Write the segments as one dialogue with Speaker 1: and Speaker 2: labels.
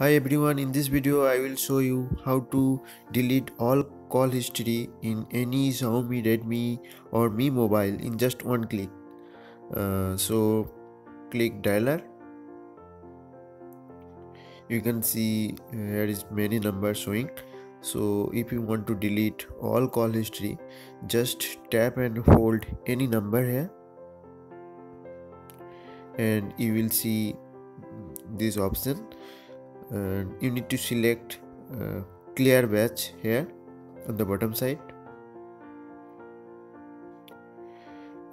Speaker 1: Hi everyone, in this video I will show you how to delete all call history in any Xiaomi, Redmi or Mi mobile in just one click. Uh, so click dialer. You can see uh, here is many numbers showing. So if you want to delete all call history, just tap and hold any number here and you will see this option and you need to select uh, clear batch here on the bottom side.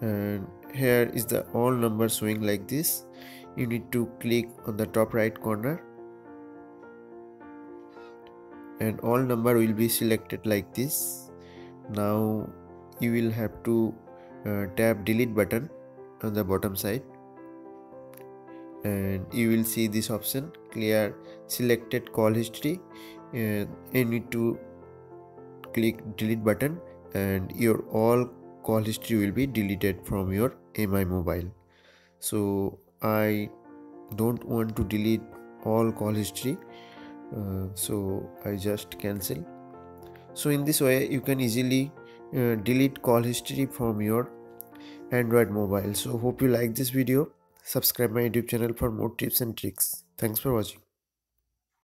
Speaker 1: And here is the all number showing like this. You need to click on the top right corner. And all number will be selected like this. Now you will have to uh, tap delete button on the bottom side and you will see this option clear selected call history and you need to click delete button and your all call history will be deleted from your mi mobile. So i don't want to delete all call history uh, so i just cancel. So in this way you can easily uh, delete call history from your android mobile. So hope you like this video subscribe my youtube channel for more tips and tricks. Thanks for watching